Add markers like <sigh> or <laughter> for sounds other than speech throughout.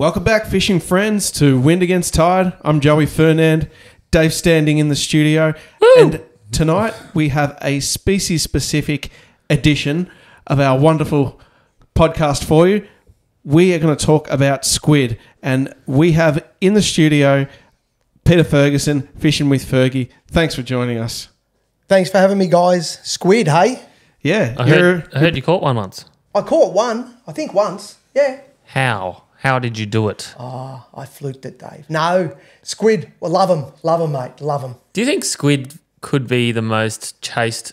Welcome back, fishing friends, to Wind Against Tide. I'm Joey Fernand, Dave standing in the studio, and tonight we have a species specific edition of our wonderful podcast for you. We are going to talk about squid, and we have in the studio Peter Ferguson, Fishing with Fergie. Thanks for joining us. Thanks for having me, guys. Squid, hey? Yeah, I heard, I heard you caught one once. I caught one, I think once. Yeah. How? How did you do it? Oh, I fluked it, Dave. No, squid. Well, love them. Love them, mate. Love them. Do you think squid could be the most chased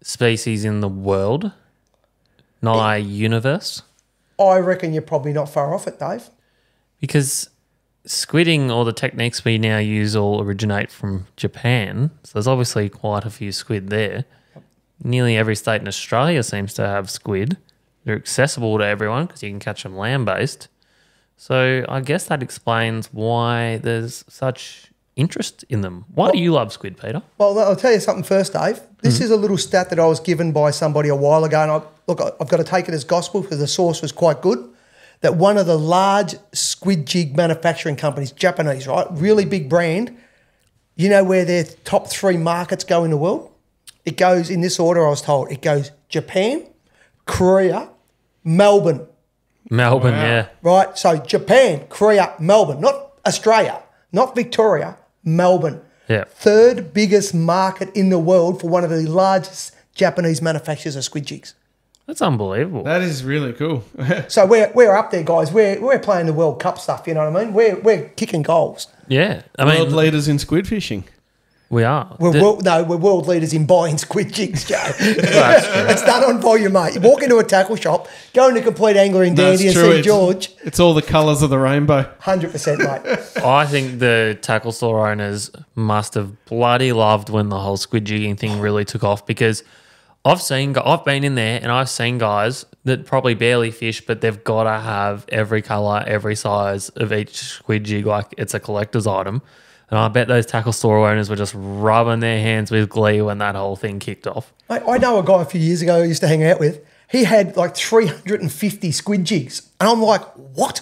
species in the world? Not our universe? I reckon you're probably not far off it, Dave. Because squidding or the techniques we now use all originate from Japan. So there's obviously quite a few squid there. Nearly every state in Australia seems to have squid. They're accessible to everyone because you can catch them land based. So I guess that explains why there's such interest in them. Why do you love squid, Peter? Well, I'll tell you something first, Dave. This mm-hmm. is a little stat that I was given by somebody a while ago, and I, look, I've got to take it as gospel because the source was quite good. That one of the large squid jig manufacturing companies, Japanese, right, really big brand. You know where their top three markets go in the world? It goes in this order. I was told it goes Japan, Korea, Melbourne. Melbourne, Wow. yeah. Right, so Japan, Korea, Melbourne, not Australia, not Victoria, Melbourne. Yeah. Third biggest market in the world for one of the largest Japanese manufacturers of squid jigs. That's unbelievable. that is really cool. <laughs> So we're, we're up there, guys. We're, we're playing the World Cup stuff, you know what I mean? We're, we're kicking goals. yeah. I World mean, leaders in squid fishing. We are. We're The- world, no, we're world leaders in buying squid jigs, Joe. <laughs> That's true. it's done on volume, mate. You walk into a tackle shop, go into Complete Angler in That's Dandy and true. see It's- George. It's all the colours of the rainbow. 100%, mate. <laughs> I think the tackle store owners must have bloody loved when the whole squid jigging thing really took off because I've seen, I've been in there and I've seen guys that probably barely fish, but they've got to have every color, every size of each squid jig like it's a collector's item. And I bet those tackle store owners were just rubbing their hands with glee when that whole thing kicked off. I, I know a guy a few years ago I used to hang out with. He had like 350 squid jigs. And I'm like, what?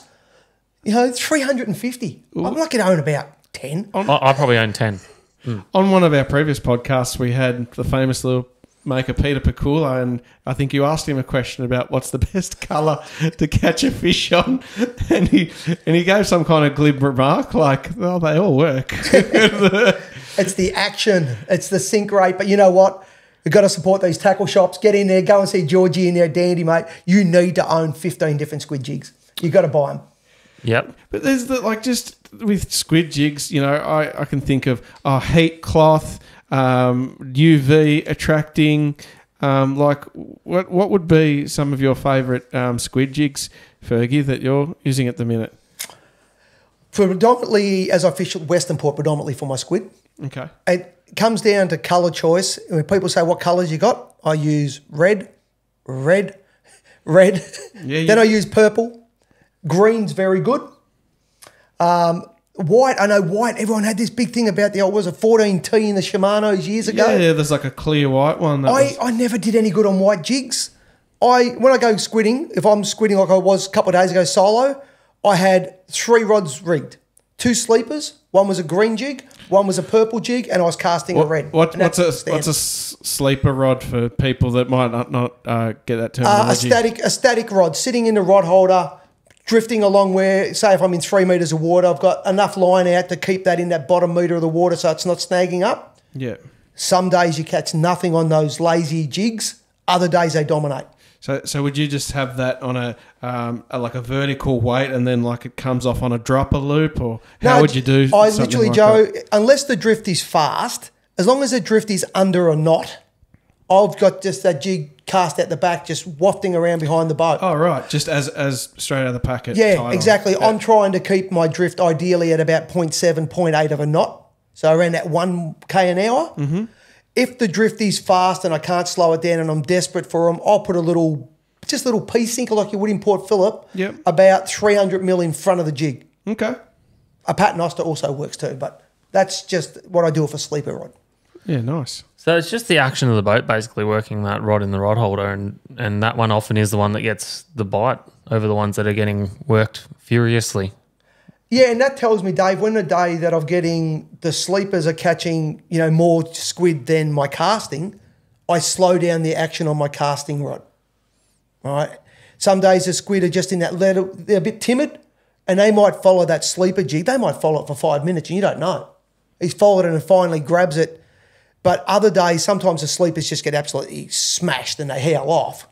You know, 350. I'm lucky to own about 10. I, I probably own 10. On one of our previous podcasts, we had the famous little maker Peter Pakula, and I think you asked him a question about what's the <laughs> best colour to catch a fish on, <laughs> and he and he gave some kind of glib remark like, "Well, they all work." <laughs> It's the action, it's the sink rate. But you know what? You've got to support these tackle shops. Get in there, go and see Georgie in there, Dandy, mate. You need to own 15 different squid jigs. You've got to buy them. Yep. but there's the like just with squid jigs, you know, I I can think of oh, heat cloth, um, UV attracting. Um, like what what would be some of your favourite um, squid jigs, Fergie, that you're using at the minute? Predominantly, as I fish at Western Port, predominantly for my squid. Okay. It comes down to colour choice. When people say what colours you got, I use red, red, <laughs> red. Yeah, then you- I use purple. Green's very good. Um, white, I know white. Everyone had this big thing about the old was it 14T in the Shimano's years ago. Yeah, yeah, there's like a clear white one. I, was- I never did any good on white jigs. I when I go squidding, if I'm squidding like I was a couple of days ago solo, I had three rods rigged, two sleepers. One was a green jig, one was a purple jig, and I was casting a red. what- what's a what's a sleeper rod for people that might not not uh, get that Uh, a static a static rod sitting in the rod holder, drifting along where say if I'm in three meters of water, I've got enough line out to keep that in that bottom meter of the water so it's not snagging up. Yeah. Some days you catch nothing on those lazy jigs. Other days they dominate. So so would you just have that on a, um, a like a vertical weight and then like it comes off on a dropper loop or how No, would you do? I literally, like Joe, that? unless the drift is fast, as long as the drift is under a knot, I've got just that jig cast at the back, just wafting around behind the boat. Oh right, just as as straight out of the packet. yeah, exactly. Yeah. I'm trying to keep my drift ideally at about 0.7, 0.8 of a knot. So around that 1k an hour. Mm-hmm. If the drift is fast and I can't slow it down and I'm desperate for them, I'll put a little, just a little pea sinker like you would in Port Phillip, Yep. about 300 mil in front of the jig. Okay. A paternoster also works too, but that's just what I do with a sleeper rod. Yeah, nice. So it's just the action of the boat basically working that rod in the rod holder, and, and that one often is the one that gets the bite, over the ones that are getting worked furiously. Yeah, and that tells me, Dave, when the day that I'm getting the sleepers are catching, you know, more squid than my casting, I slow down the action on my casting rod. Right. Some days the squid are just in that little, they're a bit timid, and they might follow that sleeper jig. They might follow it for five minutes, and you don't know. He's followed it and finally grabs it. But other days, sometimes the sleepers just get absolutely smashed and they hail off.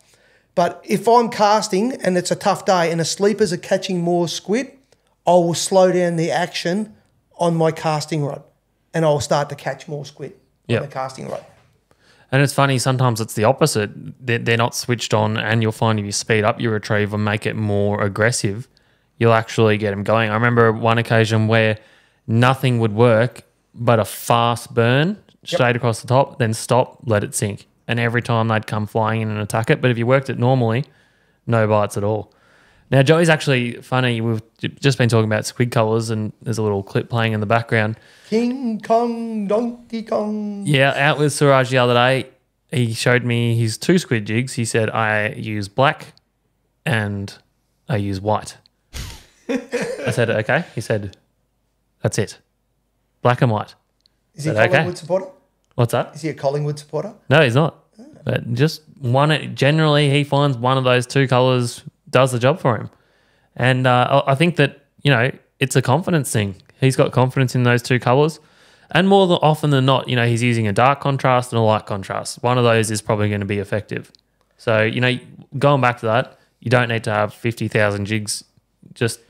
But if I'm casting and it's a tough day and the sleepers are catching more squid, I will slow down the action on my casting rod and I'll start to catch more squid Yep. on the casting rod. And it's funny, sometimes it's the opposite. They're, they're not switched on, and you'll find if you speed up your retrieve and make it more aggressive, you'll actually get them going. I remember one occasion where nothing would work but a fast burn straight across the top, then stop, let it sink. And every time they'd come flying in and attack it. But if you worked it normally, no bites at all. Now, Joey's actually funny. We've just been talking about squid colours, and there's a little clip playing in the background. King Kong, Donkey Kong. Yeah, out with Suraj the other day, he showed me his two squid jigs. He said, I use black and I use white. <laughs> I said, okay. He said, that's it. Black and white. Is he a that okay? Collingwood supporter? What's that? Is he a Collingwood supporter? No, he's not. But just one, generally, he finds one of those two colors does the job for him. And uh, I I think that, you know, it's a confidence thing. He's got confidence in those two colors. And more than often than not, you know, he's using a dark contrast and a light contrast. One of those is probably going to be effective. So, you know, going back to that, you don't need to have 50,000 jigs. Just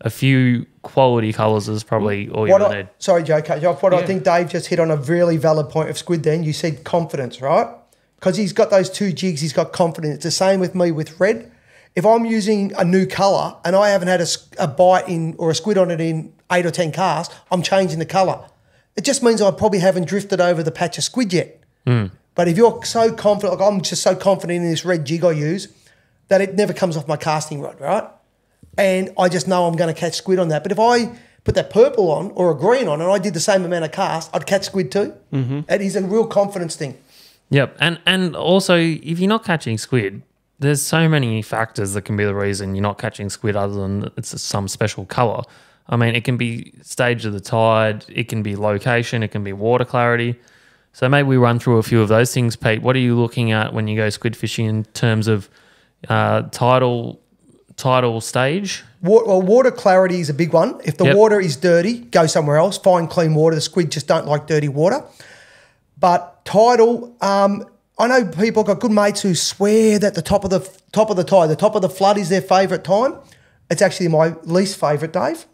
a few quality colors is probably mm. all you What really I, need. sorry, Joe, cut you off. What I think Dave just hit on a really valid point of squid then. You said confidence, right? Because he's got those two jigs, he's got confidence. It's the same with me with red. If I'm using a new colour and I haven't had a bite in or a squid on it in eight or 10 casts, I'm changing the colour. It just means I probably haven't drifted over the patch of squid yet. Hmm. But if you're so confident, like I'm just so confident in this red jig I use, that it never comes off my casting rod, right? And I just know I'm going to catch squid on that. But if I put that purple on or a green on and I did the same amount of cast, I'd catch squid too. Mm-hmm. It is a real confidence thing. Yep, and and also if you're not catching squid, there's so many factors that can be the reason you're not catching squid, other than it's some special color. I mean, it can be stage of the tide, it can be location, it can be water clarity. So maybe we run through a few of those things, Pete. What are you looking at when you go squid fishing in terms of uh, tidal tidal stage? Wa- Well, water clarity is a big one. If the Yep. water is dirty, go somewhere else. Find clean water. The squid just don't like dirty water. But tidal, um, I know people got good mates who swear that the top of the top of the tide, the top of the flood is their favourite time. It's actually my least favourite, Dave.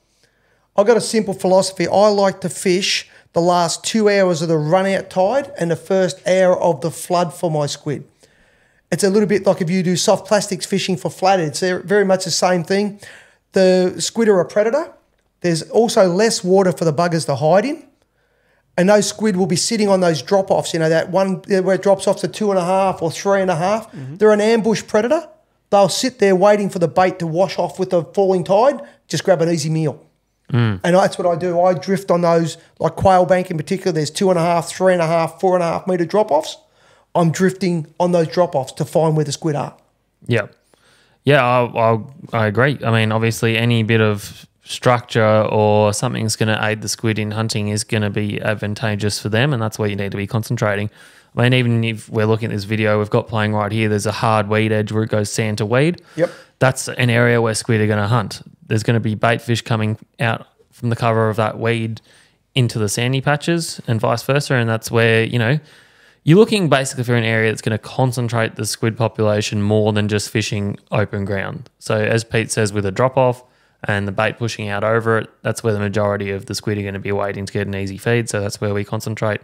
I've got a simple philosophy. I like to fish the last two hours of the run out tide and the first hour of the flood for my squid. It's a little bit like if you do soft plastics fishing for flathead. It's very much the same thing. The squid are a predator. There's also less water for the buggers to hide in. And those squid will be sitting on those drop offs, you know, that one where it drops off to two and a half or three and a half. Mm-hmm. They're an ambush predator. They'll sit there waiting for the bait to wash off with the falling tide, just grab an easy meal. Mm. And that's what I do. I drift on those, like Quail Bank in particular. There's two and a half, three and a half, four and a half meter drop offs. I'm drifting on those drop offs to find where the squid are. Yeah, yeah, I, I, I agree. I mean, obviously, any bit of structure or something that's going to aid the squid in hunting is going to be advantageous for them, and that's where you need to be concentrating. I mean, even if we're looking at this video, we've got playing right here. There's a hard weed edge where it goes sand to weed. Yep. That's an area where squid are going to hunt. There's going to be bait fish coming out from the cover of that weed into the sandy patches and vice versa, and that's where you know you're looking basically for an area that's going to concentrate the squid population more than just fishing open ground. So, as Pete says, with a drop off and the bait pushing out over it, that's where the majority of the squid are going to be waiting to get an easy feed. So, that's where we concentrate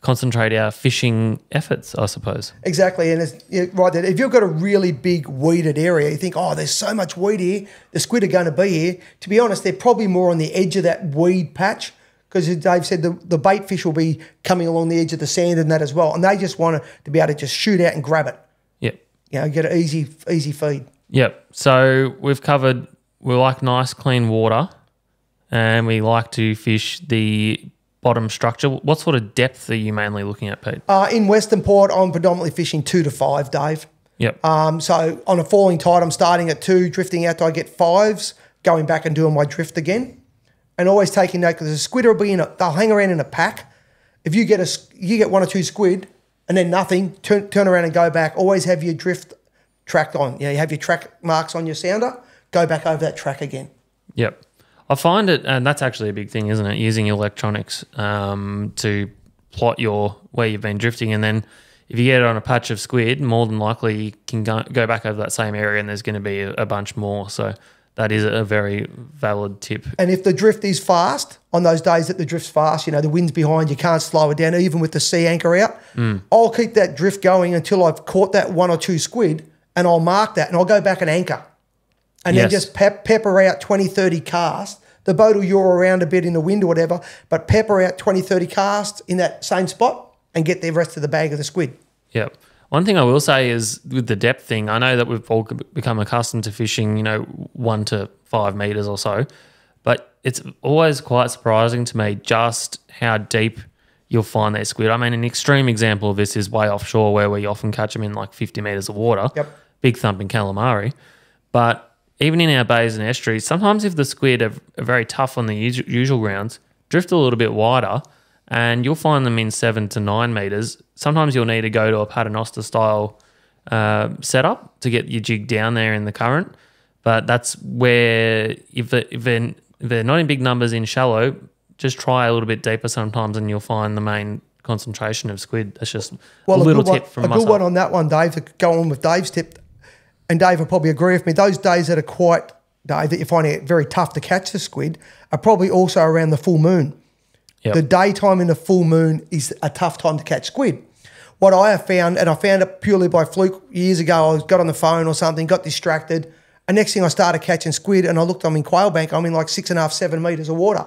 concentrate our fishing efforts, I suppose. Exactly, and it's right there. If you've got a really big weeded area, you think, oh, there's so much weed here, the squid are going to be here. To be honest, they're probably more on the edge of that weed patch because, as Dave said, the, the bait fish will be coming along the edge of the sand and that as well, and they just want to be able to just shoot out and grab it. Yep. You know, get an easy easy feed. Yep. So we've covered we like nice clean water and we like to fish the bottom structure. What sort of depth are you mainly looking at, Pete? Uh, in Western Port, I'm predominantly fishing two to five, Dave. Yep. Um, so on a falling tide, I'm starting at two, drifting out till I get fives, going back and doing my drift again, and always taking note because the squid will be in a, they'll hang around in a pack. If you get a you get one or two squid and then nothing, turn turn around and go back. Always have your drift tracked on. Yeah, you have your track marks on your sounder. Go back over that track again. Yep. I find it, and that's actually a big thing, isn't it? Using electronics um, to plot your where you've been drifting, and then if you get it on a patch of squid, more than likely you can go, go back over that same area, and there's going to be a, a bunch more. So that is a very valid tip. And if the drift is fast, on those days that the drift's fast, you know, the wind's behind, you can't slow it down, even with the sea anchor out, hmm. I'll keep that drift going until I've caught that one or two squid and I'll mark that and I'll go back and anchor. And then just pep, pepper out 20, 30 casts. The boat will yaw around a bit in the wind or whatever, but pepper out 20, 30 casts in that same spot and get the rest of the bag of the squid. Yep. One thing I will say is with the depth thing, I know that we've all become accustomed to fishing, you know, one to five meters or so, but it's always quite surprising to me just how deep you'll find that squid. I mean, an extreme example of this is way offshore where we often catch them in like 50 meters of water. Yep. Big thumping calamari. But even in our bays and estuaries, sometimes if the squid are, are very tough on the usual, usual grounds, drift a little bit wider and you'll find them in seven to nine meters. Sometimes you'll need to go to a paternoster style uh, setup to get your jig down there in the current. But that's where if, they- if, they're, if they're not in big numbers in shallow, just try a little bit deeper sometimes and you'll find the main concentration of squid. That's just a little tip one, from a myself. good one on that one, Dave, to go on with Dave's tip. And Dave will probably agree with me. Those days that are quite, Dave, that you're finding it very tough to catch the squid are probably also around the full moon. Yep. The daytime in the full moon is a tough time to catch squid. What I have found, and I found it purely by fluke years ago, I got on the phone or something, got distracted. And next thing I started catching squid, and I looked, I'm in Quail Bank, I'm in like six and a half, seven meters of water.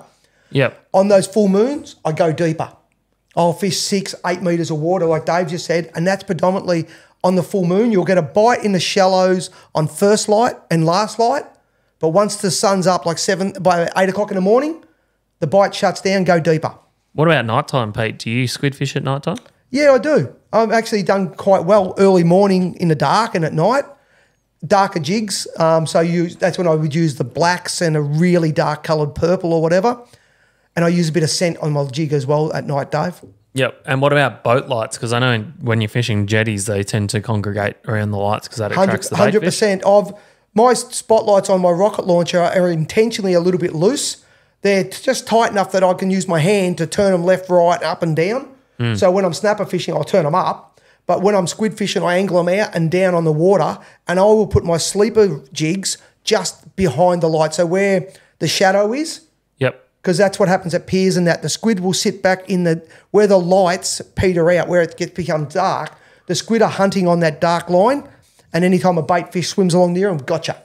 Yep. On those full moons, I go deeper. I'll fish six, eight meters of water, like Dave just said, and that's predominantly on the full moon. You'll get a bite in the shallows on first light and last light, but once the sun's up, like seven by eight o'clock in the morning, the bite shuts down. Go deeper. What about nighttime, Pete? Do you squid fish at nighttime? Yeah, I do. I've actually done quite well early morning in the dark and at night. Darker jigs. Um, so you that's when I would use the blacks and a really dark coloured purple or whatever. And I use a bit of scent on my jig as well at night, Dave. Yep. And what about boat lights? Because I know when you're fishing jetties, they tend to congregate around the lights because that attracts the bait Hundred fish. percent of my spotlights on my rocket launcher are intentionally a little bit loose. They're just tight enough that I can use my hand to turn them left, right, up, and down. Hmm. So when I'm snapper fishing, I'll turn them up. But when I'm squid fishing, I angle them out and down on the water, and I will put my sleeper jigs just behind the light, so where the shadow is Yep. because that's what happens at piers and that the squid will sit back in the where the lights peter out where it gets become dark the squid are hunting on that dark line and anytime a bait fish swims along near them gotcha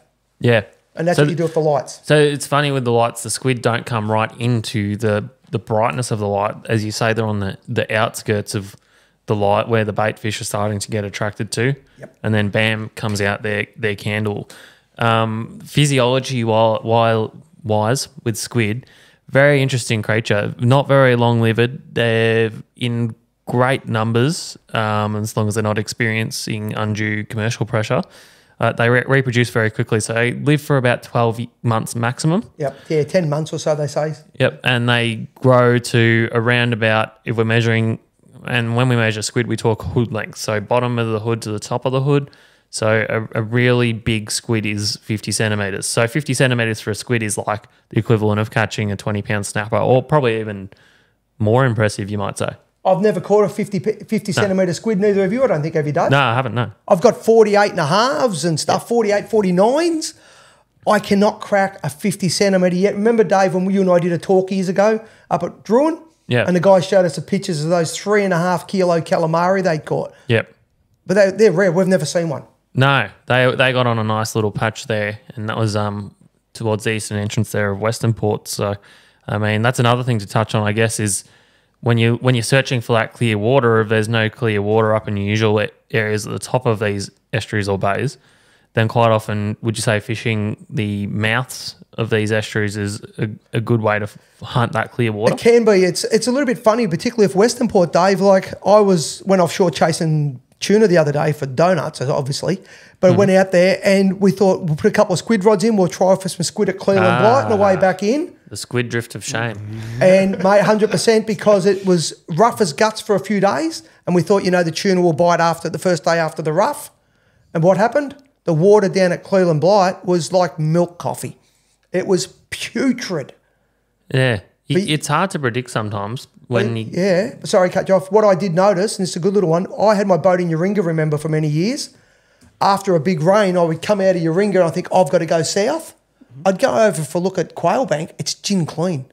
Yeah. And that's so, what you do with the lights So it's funny with the lights, the squid don't come right into the the brightness of the light. As you say, they're on the, the outskirts of the light where the bait fish are starting to get attracted to. Yep. And then bam comes out their their candle. Um, physiology while while wise with squid, very interesting creature. Not very long lived. They're in great numbers, um, as long as they're not experiencing undue commercial pressure. Uh, they re- reproduce very quickly, so they live for about twelve months maximum. yep yeah 10 months or so they say Yep, and they grow to around about if we're measuring, and when we measure squid, we talk hood length, so bottom of the hood to the top of the hood. So a, a really big squid is fifty centimeters. So fifty centimeters for a squid is like the equivalent of catching a twenty pound snapper, or probably even more impressive, you might say. I've never caught a 50, pe- 50 centimetre squid neither of you i don't think have you done No, I haven't. No. i've got 48 and a halves and stuff 48 49s i cannot crack a 50 centimetre yet remember dave when you and i did a talk years ago up at Drouin Yeah. and the guy showed us the pictures of those three and a half kilo calamari they caught Yep. But they, they're rare. We've never seen one. No, they they got on a nice little patch there, and that was um towards the eastern entrance there of Western Port. So, I mean, that's another thing to touch on, I guess, is when you when you're searching for that clear water. If there's no clear water up in your usual areas at the top of these estuaries or bays, then quite often, would you say fishing the mouths of these estuaries is a, a good way to f- hunt that clear water? It can be. It's it's a little bit funny, particularly if Western Port, Dave. Like I was went offshore chasing tuna the other day for donuts, obviously. But I went out there and we thought we'll put a couple of squid rods in. We'll try for some squid at Cleeland Ah. Bight and away back in. The squid drift of shame. And mate, hundred percent because it was rough as guts for a few days, and we thought you know the tuna will bite after the first day after the rough. And what happened? The water down at Cleeland Bight was like milk coffee. It was putrid. Yeah. But- it's hard to predict sometimes when you. Yeah, sorry, cut you off. What I did notice, and it's a good little one. I had my boat in Yaringa, remember, for many years. After a big rain, I would come out of Yaringa and I think I've got to go south. I'd go over for a look at Quail Bank. It's gin clean.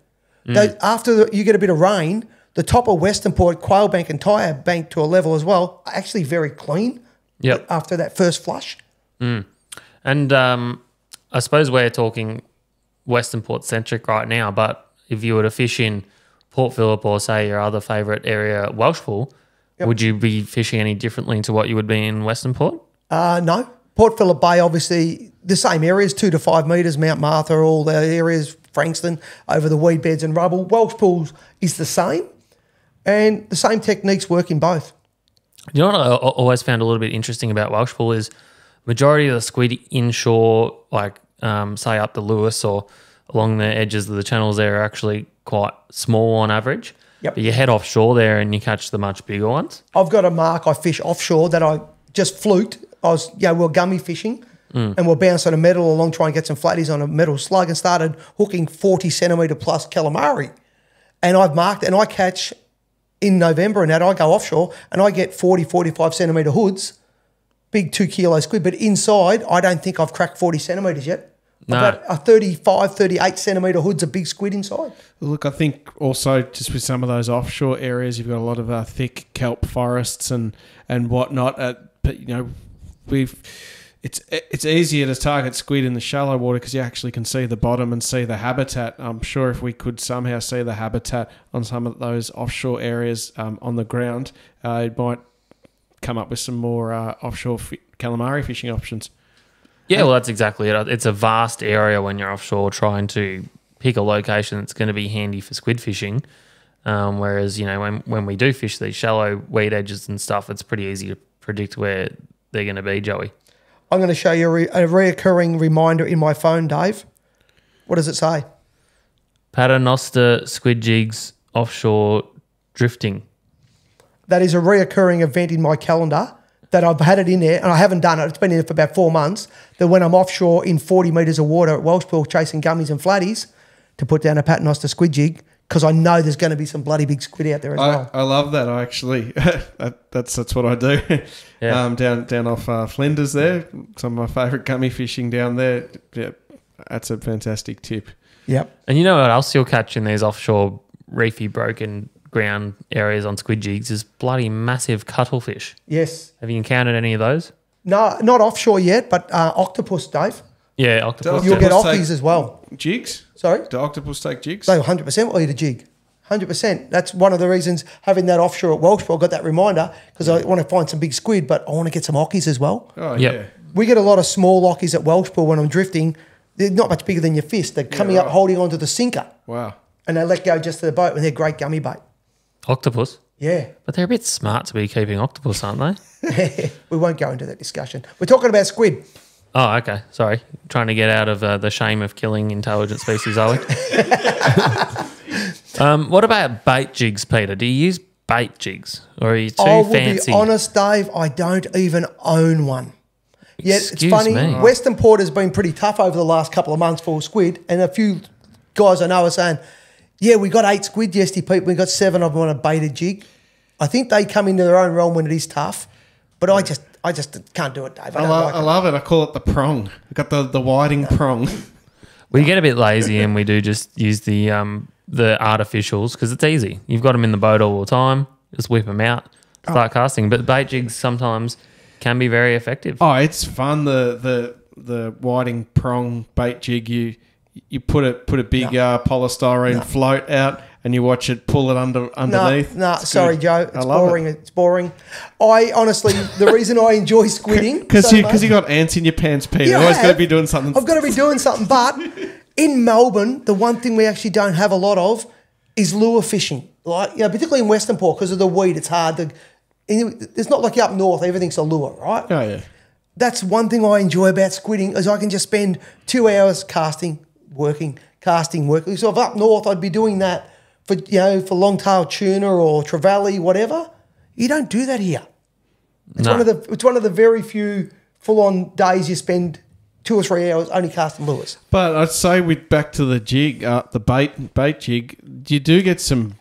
They- after the, you get a bit of rain, the top of Western Port, Quail Bank, and Tyabb Bank to a level as well, are actually very clean. Yep. After that first flush. And um, I suppose we're talking Western Port centric right now, but if you were to fish in Port Phillip or say your other favourite area, Welshpool, would you be fishing any differently to what you would be in Western Port? Uh, no. Port Phillip Bay, obviously, the same areas, two to five metres, Mount Martha, all the areas, Frankston, over the weed beds and rubble. Welsh Pools is the same, and the same techniques work in both. You know what I always found a little bit interesting about Welsh Welshpool is majority of the squid inshore, like um, say up the Lewis or along the edges of the channels there, are actually quite small on average. Yep. But you head offshore there and you catch the much bigger ones. I've got a mark I fish offshore that I just fluked. I was, yeah, we were gummy fishing and we're bouncing a metal along trying to get some flatties on a metal slug and started hooking 40 centimetre plus calamari. And I've marked, and I catch in November and that I go offshore and I get 40, 45 centimetre hoods, big two kilo squid. But inside, I don't think I've cracked 40 centimetres yet. No. I've got a 35, 38 centimetre hood's a big squid inside. Look, I think also just with some of those offshore areas, you've got a lot of uh, thick kelp forests and and whatnot. Uh, but you know, we've it's it's easier to target squid in the shallow water because you actually can see the bottom and see the habitat. I'm sure if we could somehow see the habitat on some of those offshore areas um, on the ground, uh, it might come up with some more uh, offshore fi- calamari fishing options. Yeah, well, that's exactly it. It's a vast area when you're offshore trying to pick a location that's going to be handy for squid fishing. Um, whereas, you know, when, when we do fish these shallow weed edges and stuff, it's pretty easy to predict where they're going to be, Joey. I'm going to show you a, re- a reoccurring reminder in my phone, Dave. What does it say? Paternoster squid jigs offshore drifting. That is a reoccurring event in my calendar that I've had it in there and I haven't done it. It's been in there for about four months. That when I'm offshore in 40 metres of water at Welshpool chasing gummies and flatties to put down a paternoster squid jig because I know there's going to be some bloody big squid out there as I, well. I love that. I actually <laughs> that, that's that's what I do. Yeah. Um, down down off uh, Flinders there, some of my favourite gummy fishing down there. Yeah, that's a fantastic tip. Yep. And you know what else you'll catch in these offshore reefy broken ground areas on squid jigs is bloody massive cuttlefish. Yes. Have you encountered any of those? No, not offshore yet, but uh, octopus, Dave. Yeah, octopus. You'll get Octopus take- as well. Jigs? Sorry? Do octopus take jigs? They 100% will eat a jig. 100%. That's one of the reasons having that offshore at Welshpool, I got that reminder because I want to find some big squid, but I want to get some ockies as well. oh Yep. yeah. We get a lot of small ockies at Welshpool when I'm drifting. They're not much bigger than your fist. They're coming up right. holding onto the sinker Wow. and they let go just to the boat and they're great gummy bait. Octopus. Yeah. But they're a bit smart to be keeping octopus, aren't they? <laughs> we won't go into that discussion. We're talking about squid. Oh, okay. Sorry. Trying to get out of uh, the shame of killing intelligent species, are we? <laughs> um, what about bait jigs, Peter? Do you use bait jigs? Or are you too I will fancy? be honest, Dave, I don't even own one. Yet Excuse it's funny. me. Western Port has been pretty tough over the last couple of months for squid, and a few guys I know are saying, "Yeah, we got eight squid yesterday, Pete. We got seven of them on a baited jig." I think they come into their own realm when it is tough, but I just, I just can't do it, Dave. I, I, lo- like I it. love it. I call it the prong. I got the, the whiting prong. <laughs> we get a bit lazy and we do just use the um, the artificials because it's easy. You've got them in the boat all the time. Just whip them out, start casting. But bait jigs sometimes can be very effective. Oh, it's fun. The the the whiting prong bait jig. You you put it put a big uh, polystyrene float out and you watch it pull it under underneath. no, sorry, good. Joe. It's boring. it. It's boring. I honestly, the reason I enjoy <laughs> squidding Because so you because you got ants in your pants, Peter. I Always got to be doing something. I've got to be doing something. But in Melbourne, the one thing we actually don't have a lot of is lure fishing. Like, you know, particularly in Western Port, because of the weed, it's hard to it's not like up north, everything's a lure, right? Oh yeah. That's one thing I enjoy about squidding is I can just spend two hours casting, working, casting, working. So if up north, I'd be doing that for you know for long-tailed tuna or trevally, whatever. You don't do that here. It's No. one of the it's one of the very few full-on days you spend two or three hours only casting lures. But I'd say with back to the jig, uh, the bait bait jig, you do get some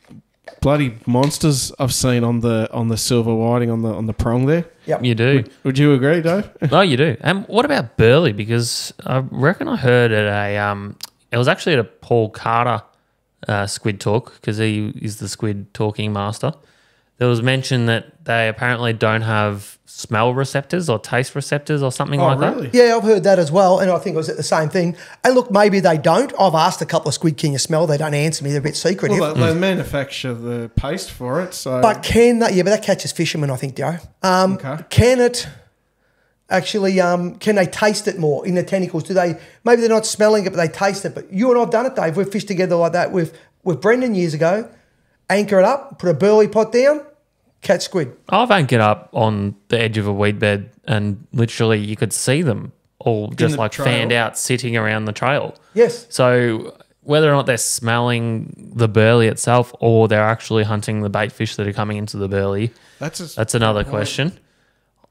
bloody monsters I've seen on the on the silver whiting on the on the prong there. Yep. You do. Would you agree, Dave? <laughs> No, you do. And what about Burley? Because I reckon I heard at a um, it was actually at a Paul Carter uh, squid talk because he is the squid talking master. There was mention that they apparently don't have smell receptors or taste receptors or something Oh, like really? Yeah, I've heard that as well, and I think it was the same thing. And look, maybe they don't. I've asked a couple of squid, can you smell? They don't answer me. They're a bit secretive. Well, they, they manufacture the paste for it, so But can that? Yeah, but that catches fishermen, I think, Joe. Um, Okay. Can it actually? Um, can they taste it more in the tentacles? Do they? Maybe they're not smelling it, but they taste it. But you and I've done it, Dave. We've fished together like that with with Brendan years ago. Anchor it up, put a burley pot down, catch squid. I've anchored up on the edge of a weed bed and literally you could see them all just the like trail? fanned out sitting around the trail. Yes. So whether or not they're smelling the burley itself or they're actually hunting the bait fish that are coming into the burley, that's a, that's another question.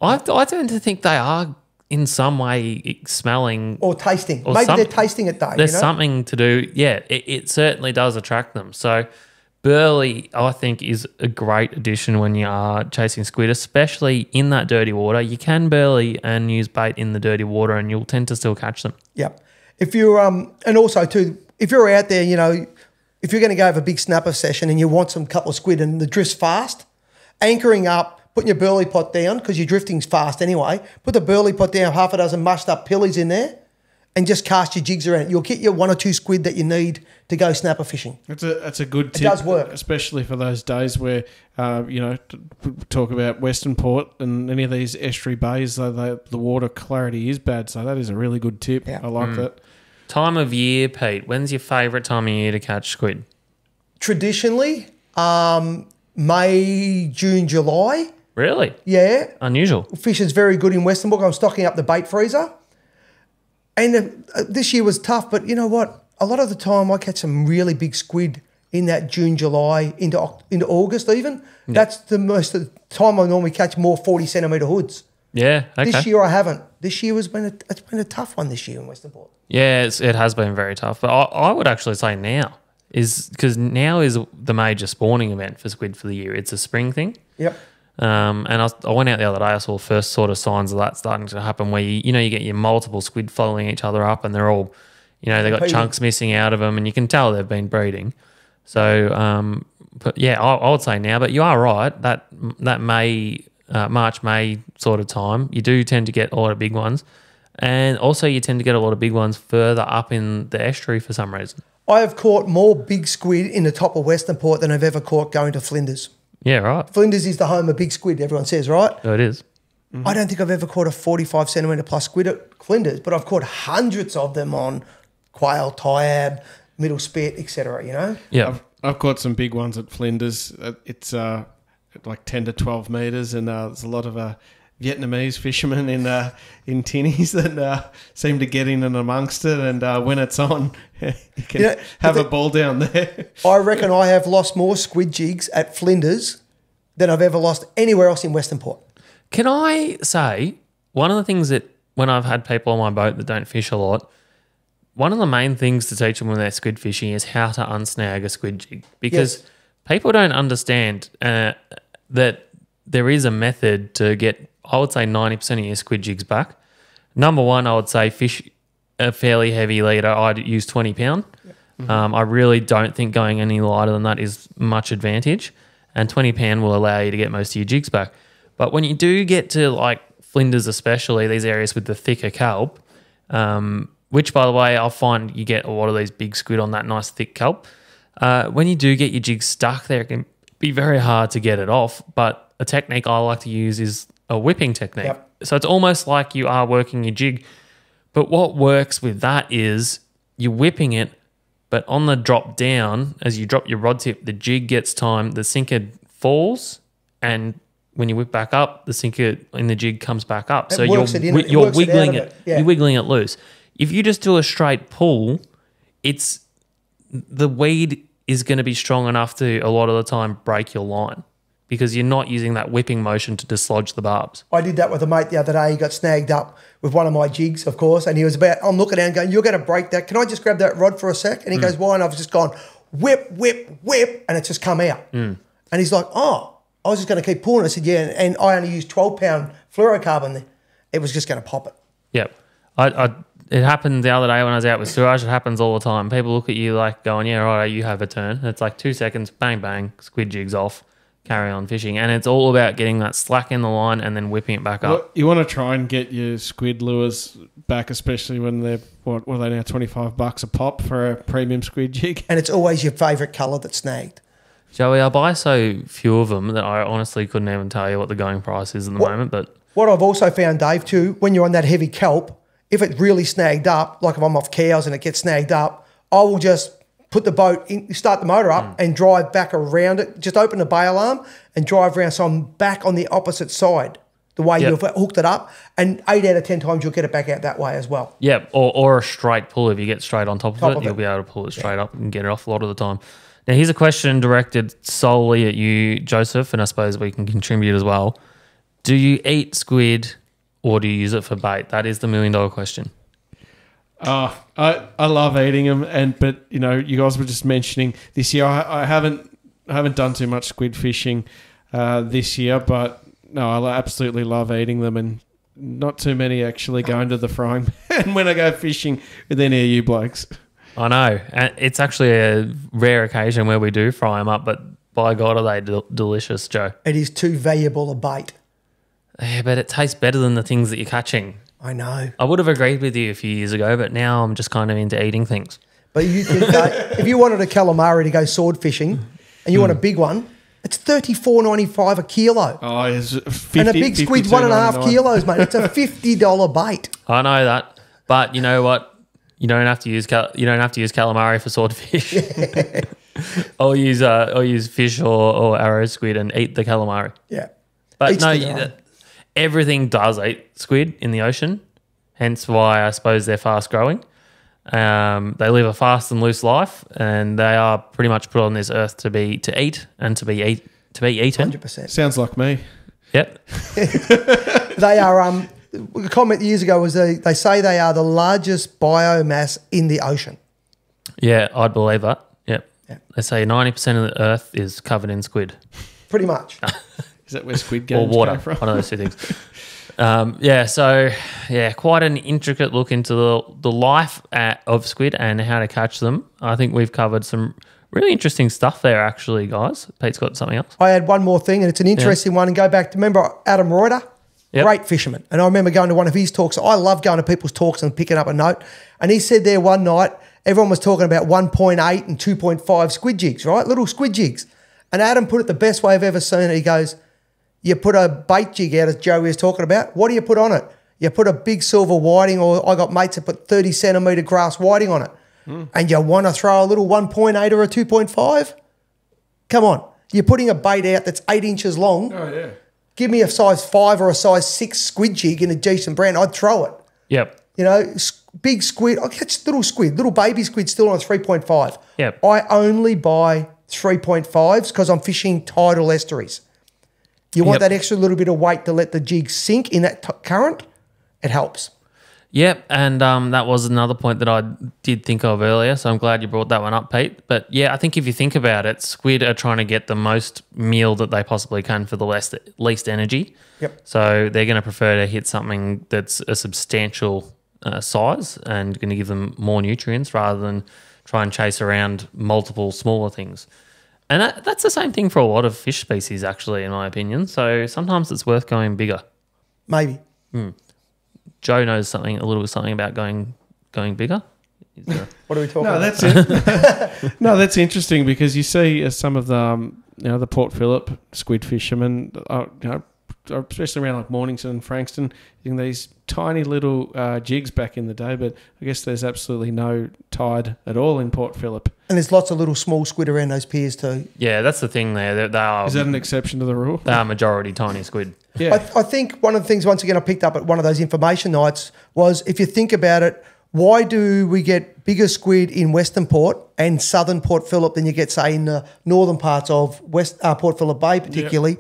I, I tend to think they are in some way smelling. Or tasting. Or Maybe some- they're tasting it, Dave. There's you know? something to do. Yeah, it, it certainly does attract them. So burley, I think, is a great addition when you are chasing squid, especially in that dirty water. You can burley and use bait in the dirty water, and you'll tend to still catch them. Yep. If you're um and also too, if you're out there, you know, if you're going to go have a big snapper session and you want some couple of squid and the drift's fast, anchoring up, putting your burley pot down because your drifting's fast anyway. Put the burley pot down, half a dozen mushed up pillies in there, and just cast your jigs around. You'll get your one or two squid that you need to go snapper fishing. That's a that's a good tip. It does work. especially for those days where uh, you know talk about Western Port and any of these estuary bays. Though they, the water clarity is bad, so that is a really good tip. Yeah. I like that. Time of year, Pete. When's your favourite time of year to catch squid? Traditionally, um, May, June, July. Really? Yeah, Unusual. fish is very good in Western Port. I'm stocking up the bait freezer. And uh, this year was tough, but you know what? A lot of the time I catch some really big squid in that June, July, into into August even. That's the most of the time I normally catch more 40 centimetre hoods. Yeah. Okay. This year I haven't. This year has been a, it's been a tough one this year in Western Port. Yeah, it's, it has been very tough. But I, I would actually say now is because now is the major spawning event for squid for the year. It's a spring thing. Yep. Um, and I, was- I went out the other day. I saw the first sort of signs of that starting to happen, where you, you know you get your multiple squid following each other up, and they're all, you know, they got chunks missing out of them, and you can tell they've been breeding. So, um, but yeah, I, I would say now. But you are right that that May, uh, March, May sort of time, you do tend to get a lot of big ones, and also you tend to get a lot of big ones further up in the estuary for some reason. I have caught more big squid in the top of Western Port than I've ever caught going to Flinders. Yeah, right. Flinders is the home of big squid, everyone says, right? So it is. I don't think I've ever caught a 45 centimetre plus squid at Flinders, but I've caught hundreds of them on quail, tyabb, middle spit, etc. You know, Yeah. I've, I've caught some big ones at Flinders. Uh, It's uh, like ten to twelve meters, and uh, there's a lot of uh, Vietnamese fishermen in uh, in tinnies <laughs> that uh, seem to get in and amongst it. And uh, when it's on, <laughs> you can Yeah, have but a ball down there. <laughs> I reckon I have lost more squid jigs at Flinders than I've ever lost anywhere else in Western Port. Can I say one of the things that when I've had people on my boat that don't fish a lot, one of the main things to teach them when they're squid fishing is how to unsnag a squid jig because Yes. people don't understand uh, that there is a method to get, I would say, 90% of your squid jigs back. Number one, I would say fish a fairly heavy leader. I'd use 20 pound. Um, I really don't think going any lighter than that is much advantage. And 20 pound will allow you to get most of your jigs back. But when you do get to like Flinders, especially these areas with the thicker kelp, um, which by the way, I find you get a lot of these big squid on that nice thick kelp. Uh, when you do get your jig stuck there, it can be very hard to get it off. But a technique I like to use is a whipping technique. Yep. So it's almost like you are working your jig. But what works with that is you're whipping it, but on the drop down, as you drop your rod tip, the jig gets time, the sinker falls and when you whip back up, the sinker in the jig comes back up. It so you're in- you're it wiggling it. it, yeah. You're wiggling it loose. If you just do a straight pull, it's the weed is going to be strong enough to a lot of the time break your line because you're not using that whipping motion to dislodge the barbs. I did that with a mate the other day. He got snagged up with one of my jigs, of course, and he was about. I'm looking down, going, "You're going to break that? Can I just grab that rod for a sec?" Mm. And he goes, "Why?" And I've just gone whip, whip, whip, and it's just come out. Mm. And he's like, "Oh, I was just going to keep pulling." I said, "Yeah," and I only used 12 pound fluorocarbon. It was just going to pop it. Yep. I, I it happened the other day when I was out with Suraj. It happens all the time. People look at you like going, "Yeah, right, you have a turn." It's like two seconds, bang, bang, squid jigs off, carry on fishing, and it's all about getting that slack in the line and then whipping it back up. Well, you want to try and get your squid lures back, especially when they're what, what are they now twenty five bucks a pop for a premium squid jig. And it's always your favourite colour that's snagged. Joey, I buy so few of them that I honestly couldn't even tell you what the going price is at the What- moment. But What I've also found, Dave, too, when you're on that heavy kelp, if it really snagged up, like if I'm off cows and it gets snagged up, I will just put the boat in, start the motor up hmm. and drive back around it. Just open the bail arm and drive around so I'm back on the opposite side, the way Yep. you've hooked it up. And eight out of 10 times you'll get it back out that way as well. yeah, or, or a straight pull. If you get straight on top of Top it, of you'll it. be able to pull it straight up and get it off a lot of the time. Now, here's a question directed solely at you, Joseph, and I suppose we can contribute as well. Do you eat squid or do you use it for bait? That is the million dollar question. Oh, I, I love eating them, and but you know, you guys were just mentioning this year. I, I haven't I haven't done too much squid fishing uh, this year, but no, I absolutely love eating them, and not too many actually go into the frying <laughs> pan when I go fishing with any of you blokes. I know. And it's actually a rare occasion where we do fry them up, but by God, are they del- delicious, Joe? It is too valuable a bait. Yeah, but it tastes better than the things that you're catching. I know. I would have agreed with you a few years ago, but now I'm just kind of into eating things. But you think that <laughs> if you wanted a calamari to go sword fishing and you want a big one, it's thirty four ninety five a kilo. Oh, it's 50, and a big squid's one and a half kilos, mate. It's a <laughs> fifty dollar bait. I know that, but you know what? You don't have to use cal- you don't have to use calamari for swordfish. <laughs> I'll use uh, I'll use fish or, or arrow squid and eat the calamari. Yeah. But Each no, everything does eat squid in the ocean. Hence why I suppose they're fast growing. Um, they live a fast and loose life, and they are pretty much put on this earth to be to eat and to be eat to be eaten. Hundred percent. Sounds like me. Yep. <laughs> They are. Um, the comment years ago was they, they say they are the largest biomass in the ocean. Yeah, I'd believe that. Yep. Yeah. They say ninety percent of the earth is covered in squid. Pretty much. <laughs> Is that where squid or water, came from? one of those two things. Um, yeah, so yeah, quite an intricate look into the the life at, of squid and how to catch them. I think we've covered some really interesting stuff there, actually, guys. Pete's got something else. I had one more thing, and it's an interesting one. And go back to remember Adam Reuter, Yep. great fisherman. And I remember going to one of his talks. I love going to people's talks and picking up a note. And he said there one night, everyone was talking about 1.8 and 2.5 squid jigs, right? Little squid jigs. And Adam put it the best way I've ever seen it. He goes, You put a bait jig out, as Joey was talking about. What do you put on it? You put a big silver whiting, or I got mates that put 30 centimetre grass whiting on it. Hmm. And you want to throw a little 1.8 or a 2.5? Come on. You're putting a bait out that's eight inches long. Oh yeah. Give me a size five or a size six squid jig in a decent brand. I'd throw it. Yep. You know, big squid. I catch little squid, little baby squid still on a 3.5. Yep. I only buy 3.5s because I'm fishing tidal estuaries. You want Yep. that extra little bit of weight to let the jig sink in that t- current? It helps. Yep, and um, that was another point that I did think of earlier. So I'm glad you brought that one up, Pete. But yeah, I think if you think about it, squid are trying to get the most meal that they possibly can for the less, least energy. Yep. So they're going to prefer to hit something that's a substantial uh, size and going to give them more nutrients rather than try and chase around multiple smaller things. And that, that's the same thing for a lot of fish species, actually, in my opinion. So sometimes it's worth going bigger. Maybe. Joe knows something, a little bit something about going going bigger. <laughs> What are we talking No, about? that's it. <laughs> no, that's interesting because you see uh, some of the um, you know the Port Phillip squid fishermen uh, you know, especially around like Mornington and Frankston, using these tiny little uh, jigs back in the day. But I guess there's absolutely no tide at all in Port Phillip. And there's lots of little small squid around those piers too. Yeah, that's the thing there. They, they are Is that an exception to the rule? they are majority tiny squid. Yeah. I, I think one of the things, once again, I picked up at one of those information nights was if you think about it, why do we get bigger squid in Western Port and Southern Port Phillip than you get, say, in the northern parts of West uh, Port Phillip Bay, particularly?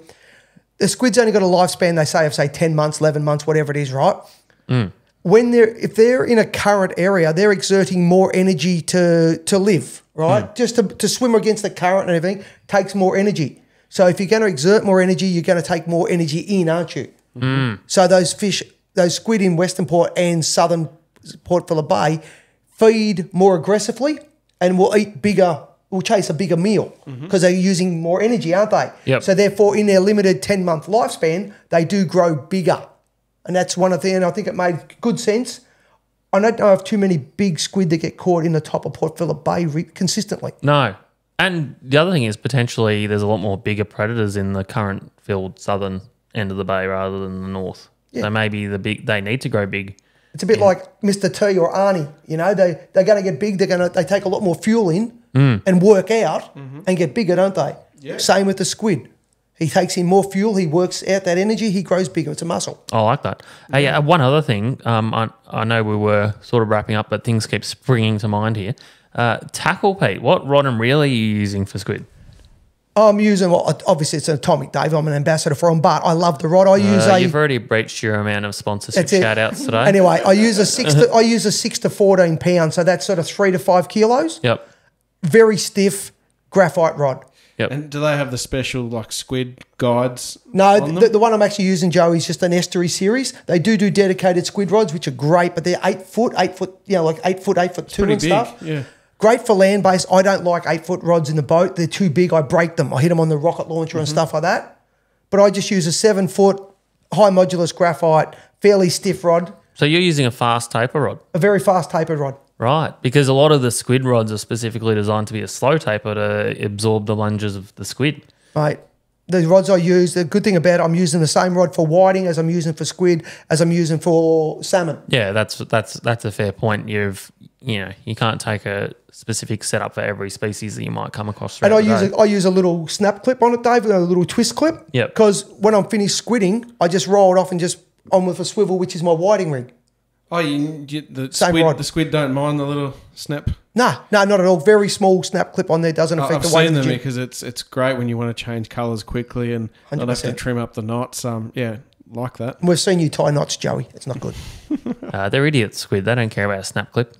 The squid's only got a lifespan, they say, of say ten months, eleven months, whatever it is, right? Mm. When they're if they're in a current area, they're exerting more energy to to live, right? Mm. Just to, to swim against the current and everything takes more energy. So if you're going to exert more energy, you're going to take more energy in, aren't you? Mm. So those fish, those squid in Western Port and Southern Port Phillip Bay feed more aggressively and will eat bigger, will chase a bigger meal mm-hmm. because they're using more energy, aren't they? Yep. So therefore, in their limited 10 month lifespan, they do grow bigger. And that's one of the, and I think it made good sense. I don't know of too many big squid that get caught in the top of Port Phillip Bay consistently. No. And the other thing is potentially there's a lot more bigger predators in the current filled southern end of the bay rather than the north. Yeah. So maybe the big they need to grow big. It's a bit like Mr. T or Arnie. You know, they they're going to get big. They're going to they take a lot more fuel in and work out and get bigger, don't they? Same with the squid. He takes in more fuel. He works out that energy. He grows bigger. It's a muscle. I like that. Hey, uh, one other thing. Um, I, I know we were sort of wrapping up, but things keep springing to mind here. Uh, tackle, Pete. What rod and reel are you using for squid? I'm using well, obviously it's an atomic, Dave. I'm an ambassador for them, but I love the rod. I use Uh, a you've already breached your amount of sponsorship That's shout outs today. anyway. I use a six. To, <laughs> I use a six to fourteen pound, so that's sort of three to five kilos. Yep. Very stiff graphite rod. Yep. And do they have the special like squid guides? No, on the, them? the one I'm actually using, Joe, is just an estuary series. They do do dedicated squid rods, which are great, but they're eight foot, eight foot, you know, like eight foot, eight foot two pretty and big, stuff. yeah. Great for land based. I don't like eight foot rods in the boat. They're too big. I break them. I hit them on the rocket launcher Mm-hmm. and stuff like that. But I just use a seven foot high modulus graphite, fairly stiff rod, So you're using a fast taper rod. a very fast tapered rod. Right, because a lot of the squid rods are specifically designed to be a slow taper to absorb the lunges of the squid. Right. the rods I use, the good thing about it, I'm using the same rod for whiting as I'm using for squid, as I'm using for salmon. Yeah, that's that's that's a fair point. You've you know you can't take a specific setup for every species that you might come across. And I use a, I use a little snap clip on it, Dave, a little twist clip. Yep. Because when I'm finished squidding, I just roll it off and just on with a swivel, which is my whiting rig. Oh, you, you the Same squid. rod. The squid don't mind the little snap. Nah, no, not at all. Very small snap clip on there doesn't affect I've the weight seen of the them jig. because it's it's great when you want to change colours quickly and not have to trim up the knots. Um, yeah, like that. We've seen you tie knots, Joey. It's not good. <laughs> Uh, they're idiots, squid. They don't care about a snap clip.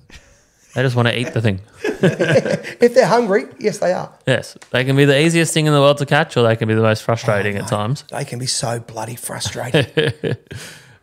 They just want to eat the thing. <laughs> if they're hungry, yes, they are. Yes, they can be the easiest thing in the world to catch, or they can be the most frustrating at times. They can be so bloody frustrating. <laughs>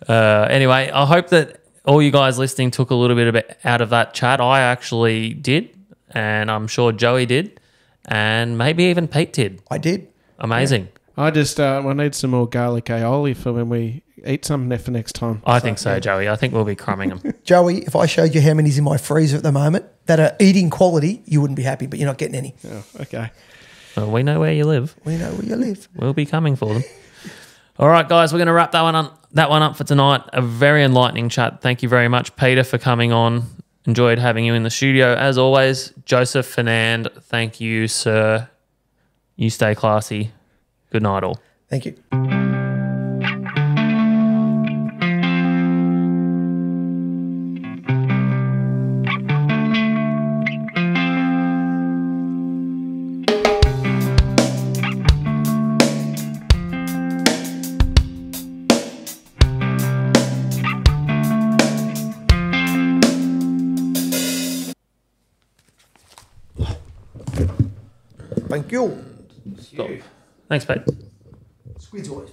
Uh, anyway, I hope that all you guys listening took a little bit of it out of that chat. I actually did, and I'm sure Joey did, and maybe even Pete did. I did. Amazing. I just uh, I need some more garlic aioli for when we eat some ne- for next time. I think so, Joey. I think we'll be crumbing them. <laughs> Joey, if I showed you how many's in my freezer at the moment that are eating quality, you wouldn't be happy, but you're not getting any. Oh, okay. well, we know where you live. We know where you live. <laughs> We'll be coming for them. All right, guys, we're going to wrap that one on that one up for tonight. A very enlightening chat. Thank you very much, Peter, for coming on. Enjoyed having you in the studio as always. Joseph Fernand, thank you, sir. You stay classy. Good night, all. Thank you. Thanks, Pete. Squid's always